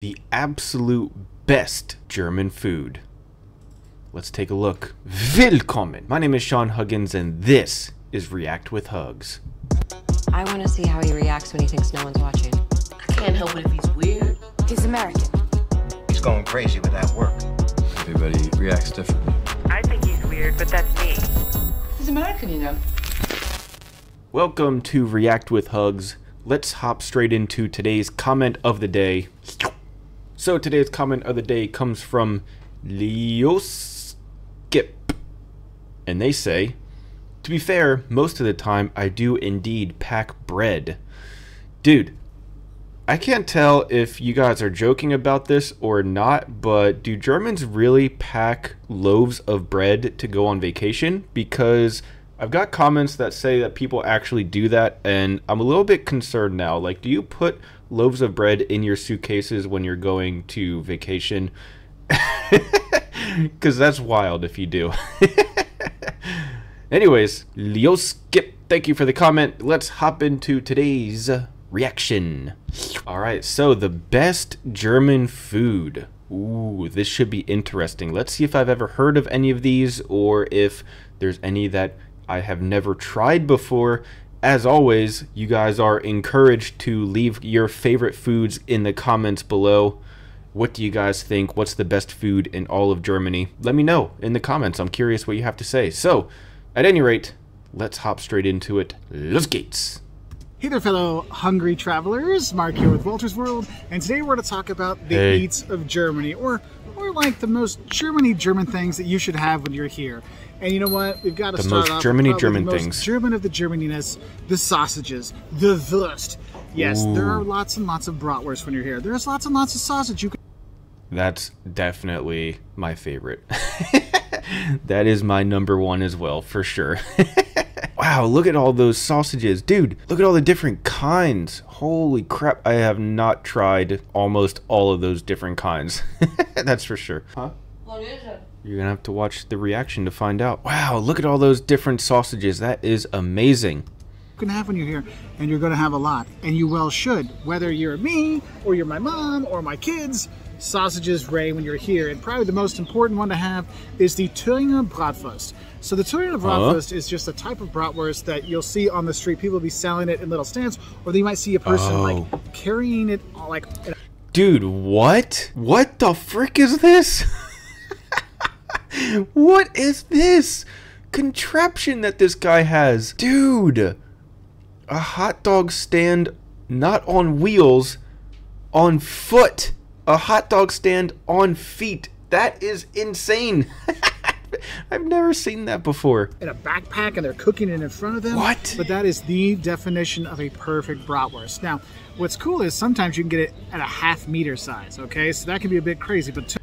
the absolute best German food. Let's take a look. Willkommen! My name is Sean Huggins and this is React with Huggs. I want to see how he reacts when he thinks no one's watching. I can't help it if he's weird. He's American. He's going crazy with that work. Everybody reacts differently. I think he's weird, but that's me. He's American, you know. Welcome to React with Huggs. Let's hop straight into today's comment of the day. So today's comment of the day comes from Leoskip. And they say, To be fair, most of the time I do indeed pack bread. Dude, I can't tell if you guys are joking about this or not, but do Germans really pack loaves of bread to go on vacation? Because I've got comments that say that people actually do that, and I'm a little bit concerned now. Like, do you put loaves of bread in your suitcases when you're going to vacation? Because that's wild if you do. Anyways, Leo Skip, thank you for the comment. Let's hop into today's reaction. Alright, so the best German food. Ooh, this should be interesting. Let's see if I've ever heard of any of these or if there's any that I have never tried before. As always, you guys are encouraged to leave your favorite foods in the comments below. What do you guys think? What's the best food in all of Germany? Let me know in the comments. I'm curious what you have to say. So, at any rate, let's hop straight into it. Los gates. Hey there, fellow hungry travelers. Mark here with Wolters World, and today we're going to talk about the Hey. eats of Germany, or or like the most Germany German things that you should have when you're here. And you know what? We've got to The start most off Germany German the most things. German of the Germaniness, the sausages, the Wurst. Yes, there are lots and lots of bratwurst when you're here. There's lots and lots of sausage you can That's definitely my favorite. that is my number one as well, for sure. wow, look at all those sausages. Dude, look at all the different kinds. Holy crap, I have not tried almost all of those different kinds. That's for sure. Huh? What is it? You're gonna have to watch the reaction to find out. Wow, look at all those different sausages. That is amazing. Can have when you're here, and you're going to have a lot, and you well should. Whether you're me, or you're my mom, or my kids, sausages ray when you're here. And probably the most important one to have is the Thüringer Bratwurst. So the Thüringer uh-huh. Bratwurst is just a type of bratwurst that you'll see on the street. People will be selling it in little stands, or you might see a person Oh. like carrying it like in a Dude, what? What the frick is this? what is this contraption that this guy has? Dude, a hot dog stand not on wheels, on foot. A hot dog stand on feet. That is insane. I've never seen that before. in a backpack and they're cooking it in front of them. What? But that is the definition of a perfect bratwurst. Now, what's cool is sometimes you can get it at a half meter size, okay? So that can be a bit crazy, but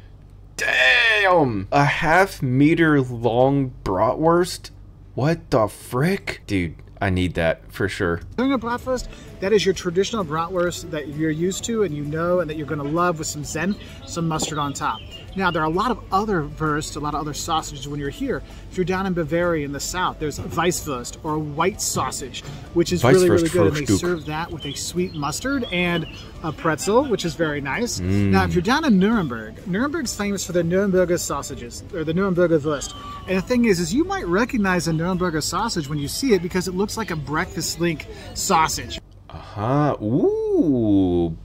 Damn! A half meter long bratwurst? What the frick? Dude, I need that for sure. Thüringer Bratwurst, that is your traditional bratwurst that you're used to and you know and that you're going to love with some zen, some mustard on top. Now, there are a lot of other wurst, a lot of other sausages when you're here. If you're down in Bavaria in the south, there's Weisswurst or white sausage, which is really, really good. And they serve that with a sweet mustard and a pretzel, which is very nice. Now, if you're down in Nuremberg, Nuremberg's famous for their Nuremberger sausages, or the Nuremberger Wurst. And the thing is, is you might recognize a Nuremberger sausage when you see it because it looks like a breakfast link sausage. Huh? Ooh,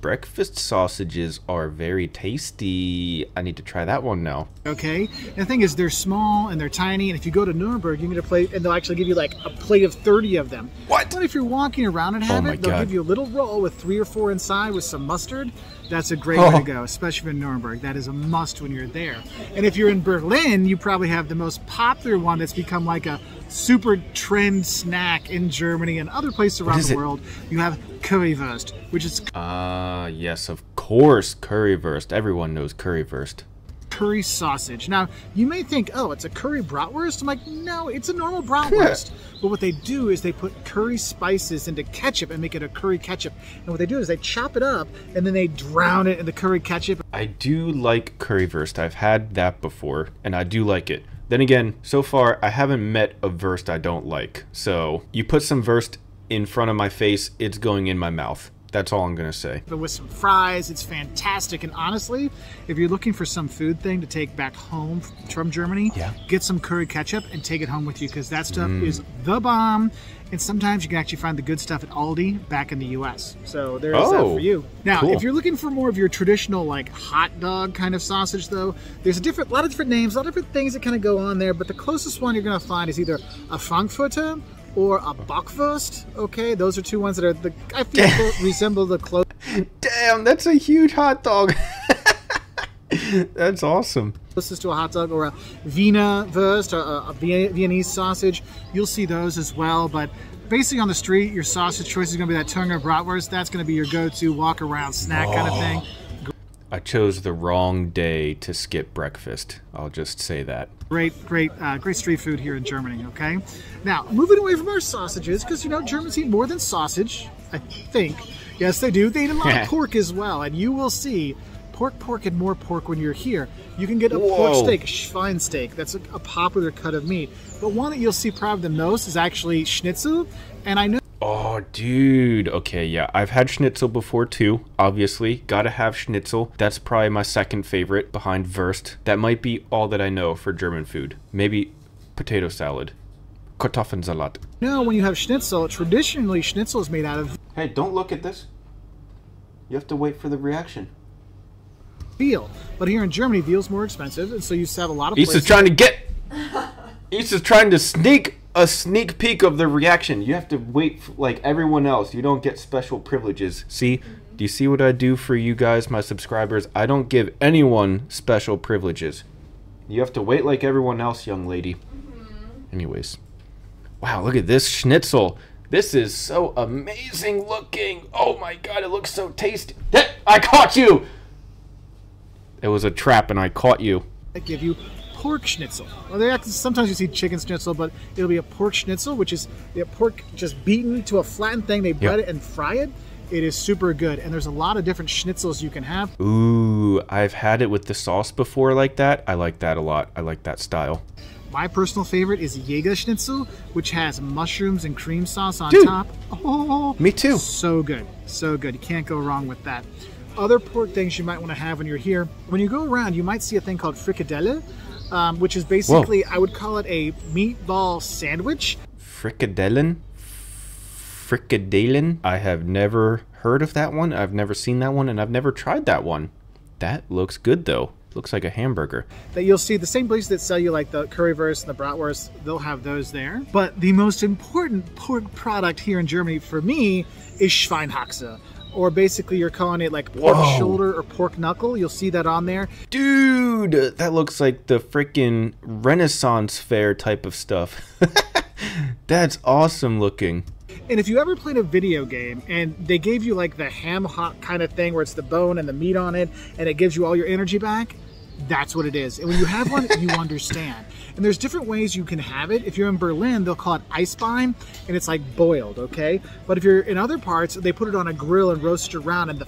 breakfast sausages are very tasty. I need to try that one now. Okay, and the thing is, they're small and they're tiny, and if you go to Nuremberg, you can get a plate, and they'll actually give you like a plate of 30 of them. What? But if you're walking around and oh have Oh it, they'll God. give you a little roll with three or four inside with some mustard. That's a great way Oh. to go, especially in Nuremberg. That is a must when you're there. And if you're in Berlin, you probably have the most popular one that's become like a super trend snack in Germany and other places around the it? world. You have Currywurst, which is Ah, yes, of course, currywurst. Everyone knows currywurst. curry sausage. Now, you may think, oh, it's a curry bratwurst. I'm like, no, it's a normal bratwurst. but what they do is they put curry spices into ketchup and make it a curry ketchup. And what they do is they chop it up and then they drown it in the curry ketchup. I do like currywurst. I've had that before, and I do like it. Then again, so far I haven't met a wurst I don't like. So you put some wurst in front of my face, it's going in my mouth. That's all I'm gonna say. but with some fries. It's fantastic. And honestly, if you're looking for some food thing to take back home from Germany, Yeah. get some curry ketchup and take it home with you because that stuff Mm. is the bomb. And sometimes you can actually find the good stuff at Aldi back in the U.S. So there is that Oh, for you. Now, cool. if you're looking for more of your traditional like hot dog kind of sausage, though, there's a different, lot of different names, a lot of different things that kind of go on there. But the closest one you're going to find is either a Frankfurter or a Bockwurst. Okay, those are two ones that are the I feel resemble the close. Damn, that's a huge hot dog. that's awesome. closest to a hot dog or a Wiener Wurst or a, a Viennese sausage. You'll see those as well. But basically on the street, your sausage choice is going to be that Thüringer Bratwurst. That's going to be your go-to walk around snack kind of oh. thing. I chose the wrong day to skip breakfast. I'll just say that. Great, great, uh, great street food here in Germany. Okay, now moving away from our sausages because you know Germans eat more than sausage. I think. Yes, they do. They eat a lot of pork as well, and you will see pork, pork, and more pork when you're here. You can get a pork Whoa. steak, Schweinsteak. That's a, a popular cut of meat. But one that you'll see probably the most is actually schnitzel, and I know. Oh, dude. Okay, yeah. I've had schnitzel before too. Obviously, gotta have schnitzel. That's probably my second favorite behind Wurst. That might be all that I know for German food. Maybe potato salad, Kartoffelsalat. No, when you have schnitzel, traditionally schnitzel is made out of Hey, don't look at this. You have to wait for the reaction. veal. But here in Germany, veal's more expensive, and so you have a lot of East is places. trying to get. East is trying to sneak a sneak peek of the reaction. You have to wait f- like everyone else. You don't get special privileges. See? Do you see what I do for you guys, my subscribers? I don't give anyone special privileges. You have to wait like everyone else, young lady. Mm-hmm. Anyways. Wow, look at this schnitzel. This is so amazing looking. Oh my god, it looks so tasty. I caught you! It was a trap and I caught you. I give you pork schnitzel. Well, they actually, sometimes you see chicken schnitzel, but it'll be a pork schnitzel, which is yeah, pork just beaten to a flattened thing. They bread Yep. it and fry it. It is super good, and there's a lot of different schnitzels you can have. Ooh, I've had it with the sauce before like that. I like that a lot. I like that style. My personal favorite is Jäger Schnitzel, which has mushrooms and cream sauce on Dude. top. Oh, Me too. So good, so good. You can't go wrong with that. Other pork things you might want to have when you're here. When you go around, you might see a thing called frikadelle, um, which is basically I would call it a meatball sandwich. Frikadellen? Frikadellen? I have never heard of that one. I've never seen that one, and I've never tried that one. That looks good though. Looks like a hamburger. that you'll see the same places that sell you like the currywurst and the bratwurst they'll have those there but the most important pork product here in germany for me is schweinhaxe or basically you're calling it like pork Whoa. shoulder or pork knuckle you'll see that on there Dude, that looks like the freaking Renaissance fair type of stuff. That's awesome looking. and if you ever played a video game and they gave you like the ham hock kind of thing where it's the bone and the meat on it and it gives you all your energy back that's what it is. And when you have one you understand. And there's different ways you can have it. If you're in berlin they'll call it eisbein and it's like boiled okay? But if you're in other parts they put it on a grill and roast it around and the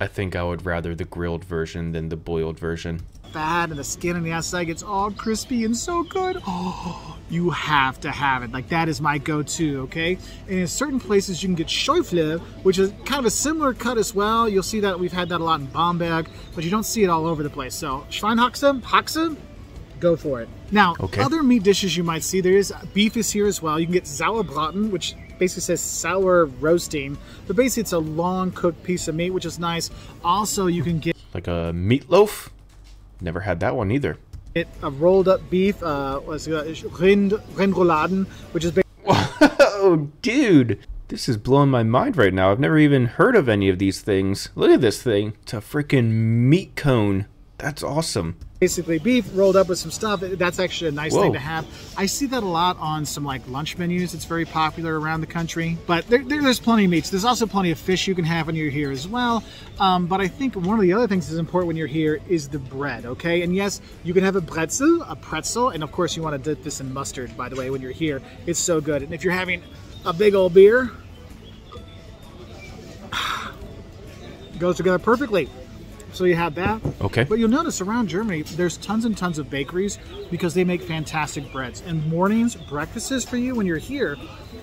I think I would rather the grilled version than the boiled version. Fat and the skin on the outside gets all crispy and so good. Oh, you have to have it. Like that is my go-to. Okay, and in certain places you can get Schäufle, which is kind of a similar cut as well. You'll see that we've had that a lot in Bamberg, but you don't see it all over the place. So Schweinhaxe, Haxe, go for it. Now, Okay. other meat dishes you might see, there is beef is here as well. You can get Sauerbraten, which basically says sour roasting, but basically it's a long cooked piece of meat, which is nice. Also, you can get Like a meatloaf? Never had that one either. it a rolled up beef, uh, uh, Rind, Rindrouladen, which is Oh, dude. This is blowing my mind right now. I've never even heard of any of these things. Look at this thing. It's a freaking meat cone. That's awesome. basically beef rolled up with some stuff. That's actually a nice Whoa. thing to have. I see that a lot on some like lunch menus. It's very popular around the country. But there, there- there's plenty of meats. There's also plenty of fish you can have when you're here as well. Um, but I think one of the other things that's important when you're here is the bread. Okay, and yes, you can have a pretzel, a pretzel, and of course you want to dip this in mustard. By the way, when you're here, it's so good. And if you're having a big old beer, goes together perfectly. So you have that. Okay. But you'll notice around Germany, there's tons and tons of bakeries because they make fantastic breads. And mornings, breakfasts for you when you're here,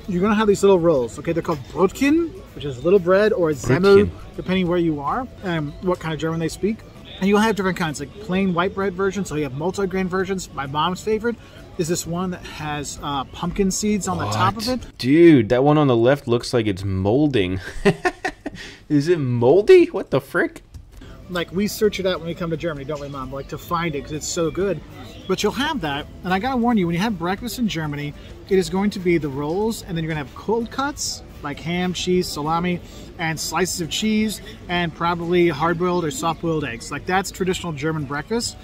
you're gonna have these little rolls. Okay, they're called Brötchen, which is little bread, or Semmel, depending where you are and what kind of German they speak. And you'll have different kinds, like plain white bread versions. So you have multi-grain versions. My mom's favorite is this one that has uh, pumpkin seeds on the top of it. Dude, that one on the left looks like it's molding. Is it moldy? What the frick? Like we search it out when we come to Germany, don't we, Mom? Like to find it because it's so good. But you'll have that, and I gotta warn you, when you have breakfast in Germany, it is going to be the rolls, and then you're gonna have cold cuts like ham, cheese, salami, and slices of cheese, and probably hard-boiled or soft-boiled eggs. Like that's traditional German breakfast.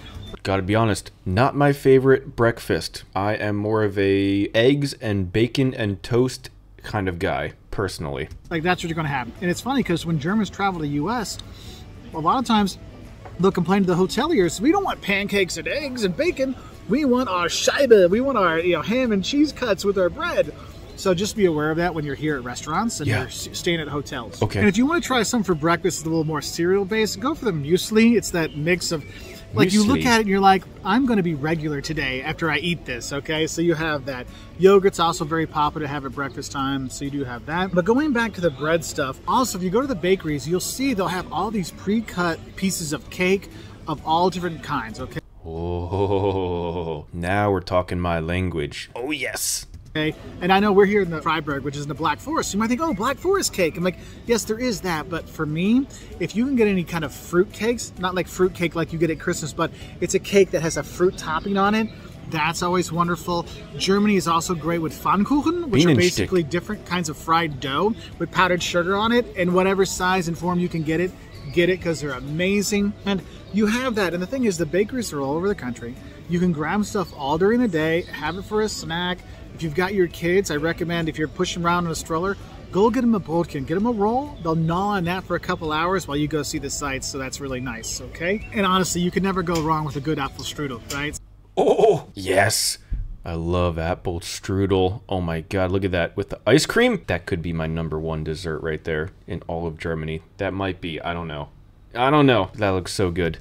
Gotta be honest, not my favorite breakfast. I am more of a eggs and bacon and toast kind of guy, personally. Like that's what you're gonna have. And it's funny because when Germans travel to the U.S., a lot of times they'll complain to the hoteliers, "We don't want pancakes and eggs and bacon. We want our scheibe. We want our you know ham and cheese cuts with our bread." So just be aware of that when you're here at restaurants and Yeah. you're staying at hotels. Okay. And if you want to try some for breakfast, that's a little more cereal based, go for the muesli. It's that mix of like you look at it and you're like, I'm going to be regular today after I eat this. Okay, so you have that. Yogurt's also very popular to have at breakfast time, so you do have that. But going back to the bread stuff, also if you go to the bakeries, you'll see they'll have all these pre-cut pieces of cake of all different kinds. Okay. Oh, now we're talking my language. Oh, yes. Okay, and I know we're here in the Freiburg, which is in the Black Forest. You might think, oh, Black Forest cake. I'm like, yes, there is that. But for me, if you can get any kind of fruit cakes, not like fruit cake like you get at Christmas, but it's a cake that has a fruit topping on it, that's always wonderful. Germany is also great with Pfannkuchen, which are basically different kinds of fried dough with powdered sugar on it, and whatever size and form you can get it, get it because they're amazing. And you have that. And the thing is, the bakeries are all over the country. You can grab stuff all during the day, have it for a snack. If you've got your kids, I recommend if you're pushing around in a stroller, go get them a Brötchen, get them a roll. They'll gnaw on that for a couple hours while you go see the sights, so that's really nice, okay? And honestly, you can never go wrong with a good apple strudel, right? Oh, yes. I love apple strudel. Oh my god, look at that. With the ice cream, that could be my number one dessert right there in all of Germany. That might be. I don't know. I don't know. That looks so good.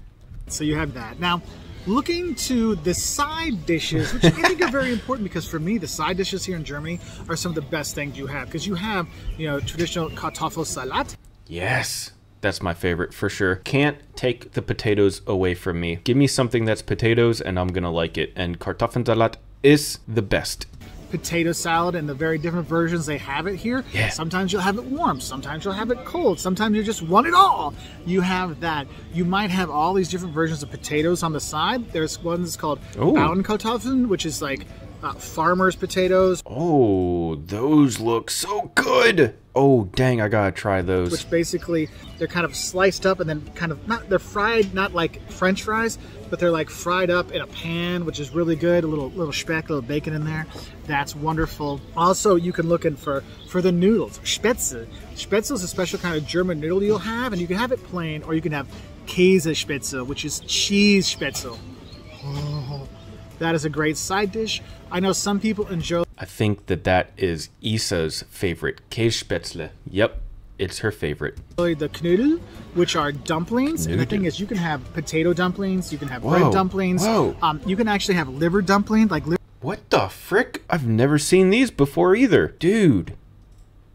So you have that. Now, looking to the side dishes, which I think are very important because for me, the side dishes here in Germany are some of the best things you have because you have, you know, traditional Kartoffelsalat. Yes. That's my favorite for sure. Can't take the potatoes away from me. Give me something that's potatoes and I'm gonna like it. And Kartoffelsalat is the best. Potato salad and the very different versions they have it here. Yeah. Sometimes you'll have it warm, sometimes you'll have it cold, sometimes you just want it all. You have that. You might have all these different versions of potatoes on the side. There's one that's called Ooh. Bauernkartoffeln, which is like uh, farmers' potatoes, Oh, those look so good. Oh, dang, I gotta try those. which basically they're kind of sliced up and then kind of not they're fried, not like French fries, but they're like fried up in a pan, which is really good. A little little speck, a little bacon in there. That's wonderful. Also, you can look in for for the noodles, Spätzle. Spätzle is a special kind of German noodle you'll have, and you can have it plain, or you can have Käsespätzle, which is cheese Spätzle. Oh, that is a great side dish. I know some people enjoy I think that that is Isa's favorite. Kässpätzle. Yep, it's her favorite. the knödel, which are dumplings. And the thing is, you can have potato dumplings, you can have Whoa, bread dumplings. whoa. Um, you can actually have liver dumpling, like liver What the frick? I've never seen these before either. Dude,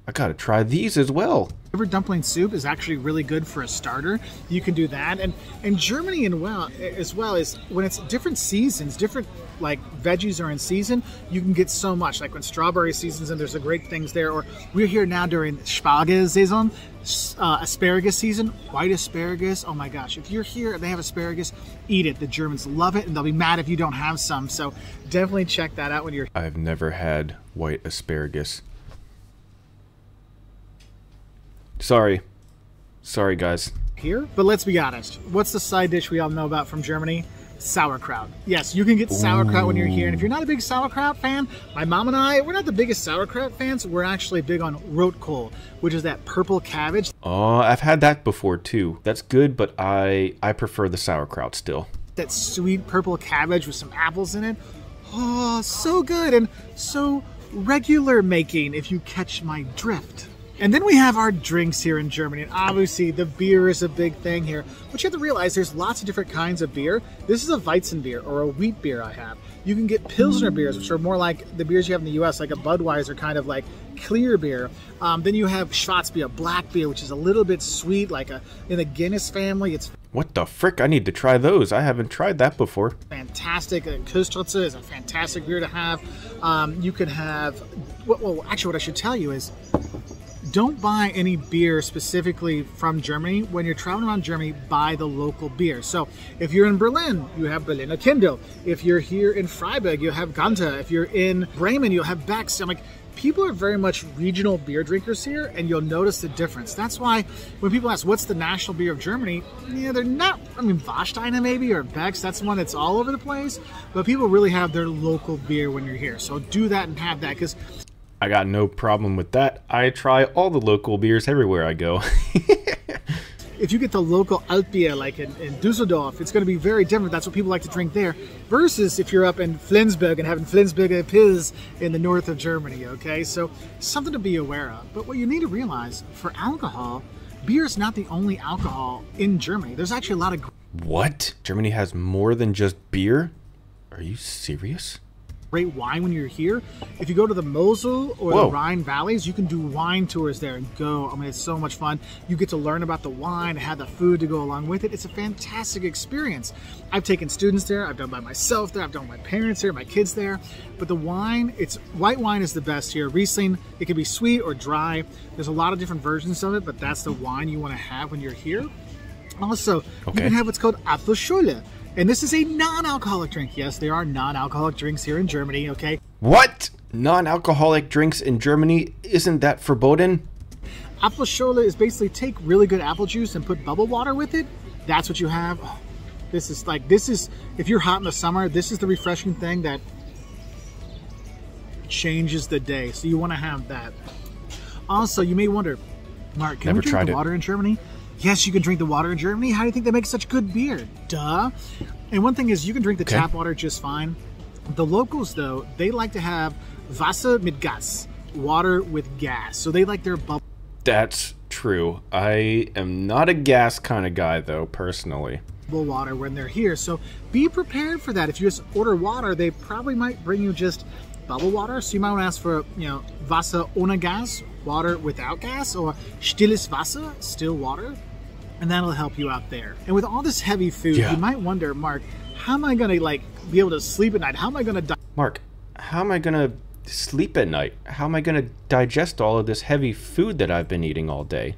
I gotta try these as well. Liver dumpling soup is actually really good for a starter. You can do that, and and Germany and well as well is when it's different seasons, different like veggies are in season. You can get so much. Like when strawberry seasons, and there's the great things there. Or we're here now during Spargel season, uh, asparagus season, white asparagus. Oh my gosh! If you're here and they have asparagus, eat it. The Germans love it, and they'll be mad if you don't have some. So definitely check that out when you're I've never had white asparagus. Sorry. Sorry, guys. here. But let's be honest. What's the side dish we all know about from Germany? Sauerkraut. Yes, you can get sauerkraut when you're here. And if you're not a big sauerkraut fan, my mom and I, we're not the biggest sauerkraut fans. We're actually big on rotkohl, which is that purple cabbage. Oh, I've had that before too. That's good, but I I prefer the sauerkraut still. That sweet purple cabbage with some apples in it. Oh, so good and so regular making if you catch my drift. And then we have our drinks here in Germany. And obviously, the beer is a big thing here. But you have to realize there's lots of different kinds of beer. This is a Weizen beer or a wheat beer I have. You can get Pilsner beers, which are more like the beers you have in the US, like a Budweiser kind of like clear beer. Um, then you have Schwarzbier, a black beer, which is a little bit sweet, like a in the Guinness family. It's What the frick? I need to try those. I haven't tried that before. fantastic. Uh, Köstritzer is a fantastic beer to have. Um, you can have, well, well, actually, what I should tell you is don't buy any beer specifically from Germany. When you're traveling around Germany, buy the local beer. So if you're in Berlin, you have Berliner Kindl. If you're here in Freiburg, you have Ganter. If you're in Bremen, you'll have Beck's. I'm like, people are very much regional beer drinkers here, and you'll notice the difference. That's why when people ask, what's the national beer of Germany? Yeah, they're not, I mean, Warsteiner maybe, or Beck's, that's one that's all over the place. But people really have their local beer when you're here. So do that and have that, because I got no problem with that. I try all the local beers everywhere I go. if you get the local Altbier, like in, in Dusseldorf, it's going to be very different. That's what people like to drink there. Versus if you're up in Flensburg and having Flensburger Pils in the north of Germany, okay? So something to be aware of. But what you need to realize for alcohol, beer is not the only alcohol in Germany. There's actually a lot of what? Germany has more than just beer? Are you serious? Great wine when you're here. If you go to the Mosel or Whoa. the Rhine valleys, you can do wine tours there and go. I mean, it's so much fun. You get to learn about the wine, and have the food to go along with it. It's a fantastic experience. I've taken students there. I've done by myself there. I've done with my parents there, my kids there. But the wine, it's white wine is the best here. Riesling, it can be sweet or dry. There's a lot of different versions of it, but that's the wine you want to have when you're here. Also, you can have what's called Apfelschorle. And this is a non-alcoholic drink. Yes, there are non-alcoholic drinks here in Germany, okay? What? Non alcoholic drinks in Germany? Isn't that verboten? Apfelschorle is basically take really good apple juice and put bubble water with it. That's what you have. Oh, this is like this is if you're hot in the summer, this is the refreshing thing that changes the day. So you want to have that. Also, you may wonder, Mark, can Never we drink tried the it. water in Germany? Yes, you can drink the water in Germany. How do you think they make such good beer? Duh. And one thing is, you can drink the Okay. tap water just fine. The locals, though, they like to have Wasser mit Gas, water with gas. So they like their bubble. That's true. I am not a gas kind of guy, though, personally. water when they're here. So be prepared for that. If you just order water, they probably might bring you just bubble water. So you might want to ask for, you know, Wasser ohne Gas, water without gas, or stilles Wasser, still water. And that'll help you out there. And with all this heavy food, Yeah. you might wonder, Mark, how am I going to like be able to sleep at night? How am I going to die? Mark, how am I gonna sleep at night? How am I gonna digest all of this heavy food that I've been eating all day?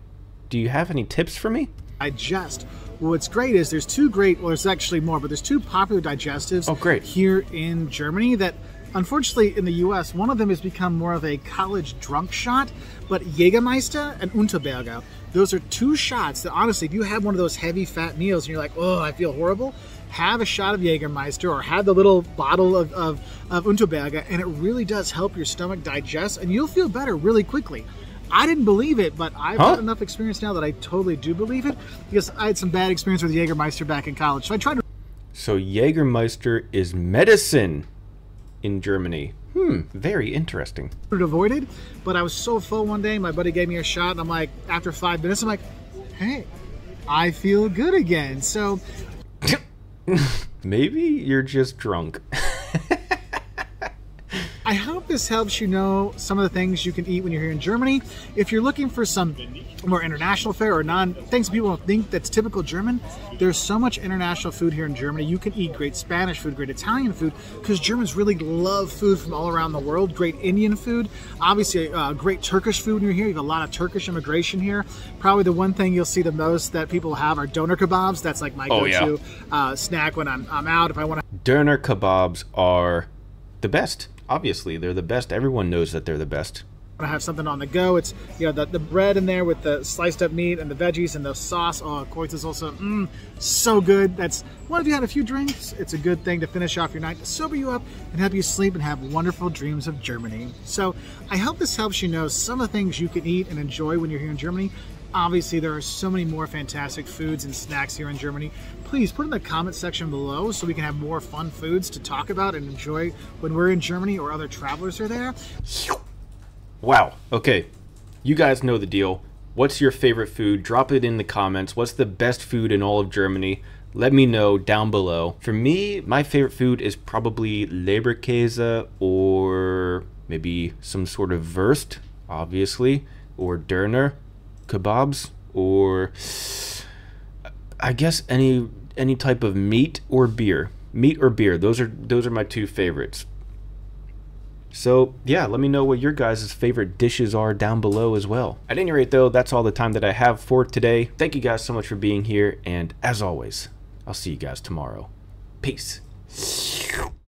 Do you have any tips for me? digest. Well, what's great is there's two great, well, there's actually more, but there's two popular digestives Oh, great. here in Germany that unfortunately in the US, one of them has become more of a college drunk shot, but Jägermeister and Unterberger, those are two shots that honestly, if you have one of those heavy fat meals and you're like, oh, I feel horrible, have a shot of Jägermeister or have the little bottle of, of, of Unterberger, and it really does help your stomach digest and you'll feel better really quickly. I didn't believe it, but I've Huh? got enough experience now that I totally do believe it because I had some bad experience with Jägermeister back in college. So I tried to So Jägermeister is medicine in Germany. Hmm, very interesting. avoid it, but I was so full one day. My buddy gave me a shot, and I'm like, after five minutes, I'm like, hey, I feel good again. So Maybe you're just drunk. This helps you know some of the things you can eat when you're here in Germany. If you're looking for some more international fare or non things people don't think that's typical German, there's so much international food here in Germany. You can eat great Spanish food, great Italian food, because Germans really love food from all around the world. Great Indian food, obviously, uh, great Turkish food when you're here. You have a lot of Turkish immigration here. Probably the one thing you'll see the most that people have are doner kebabs. That's like my Oh, go-to uh, snack when I'm, I'm out. If I want to Doner kebabs are the best. Obviously, they're the best. Everyone knows that they're the best. to have something on the go. It's you know the, the bread in there with the sliced up meat and the veggies and the sauce. Oh, Koitz is also mm, so good. That's one if you had a few drinks, it's a good thing to finish off your night, to sober you up and help you sleep and have wonderful dreams of Germany. So I hope this helps you know some of the things you can eat and enjoy when you're here in Germany. Obviously, there are so many more fantastic foods and snacks here in Germany. Please put in the comment section below so we can have more fun foods to talk about and enjoy when we're in Germany or other travelers are there. Wow. Okay. You guys know the deal. What's your favorite food? Drop it in the comments. What's the best food in all of Germany? Let me know down below. For me, my favorite food is probably Leberkäse or maybe some sort of Wurst, obviously, or Döner, kebabs, or I guess any any type of meat or beer. Meat or beer. Those are those are my two favorites. So, yeah, let me know what your guys' favorite dishes are down below as well. At any rate, though, that's all the time that I have for today. Thank you guys so much for being here, and as always, I'll see you guys tomorrow. Peace.